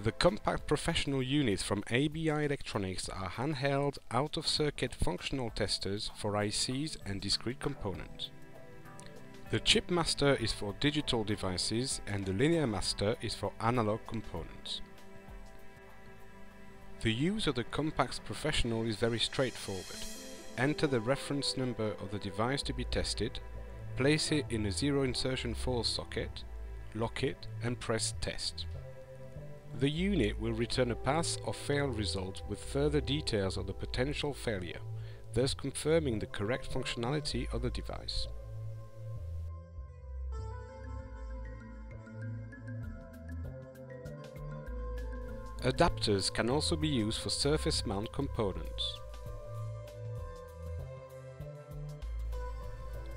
The compact professional units from ABI Electronics are handheld out-of-circuit functional testers for ICs and discrete components. The ChipMaster is for digital devices and the LinearMaster is for analog components. The use of the Compact Professional is very straightforward. Enter the reference number of the device to be tested, place it in a zero insertion force socket, lock it and press test. The unit will return a pass or fail result with further details of the potential failure, thus confirming the correct functionality of the device. Adapters can also be used for surface mount components.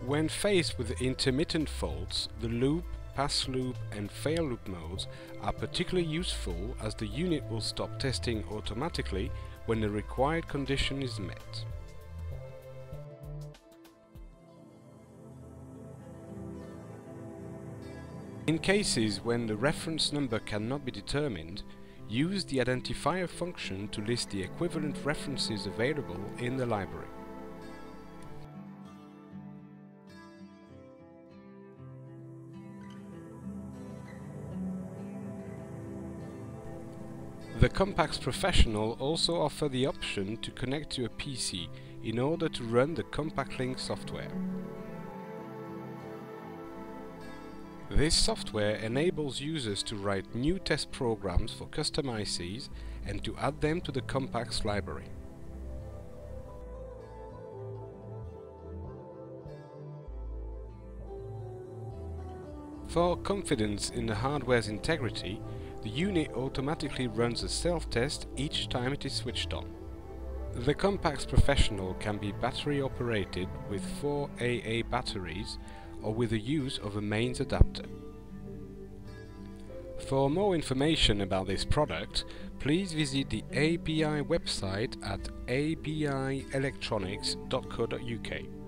When faced with intermittent faults, the loop, pass loop and fail loop modes are particularly useful as the unit will stop testing automatically when the required condition is met. In cases when the reference number cannot be determined, Use the identifier function to list the equivalent references available in the library. The Compacts Professional also offer the option to connect to a PC in order to run the CompactLink software. This software enables users to write new test programs for custom ICs and to add them to the Compacts library. For confidence in the hardware's integrity, the unit automatically runs a self-test each time it is switched on. The Compacts Professional can be battery operated with 4 AA batteries or with the use of a mains adapter. For more information about this product, please visit the ABI website at abielectronics.co.uk.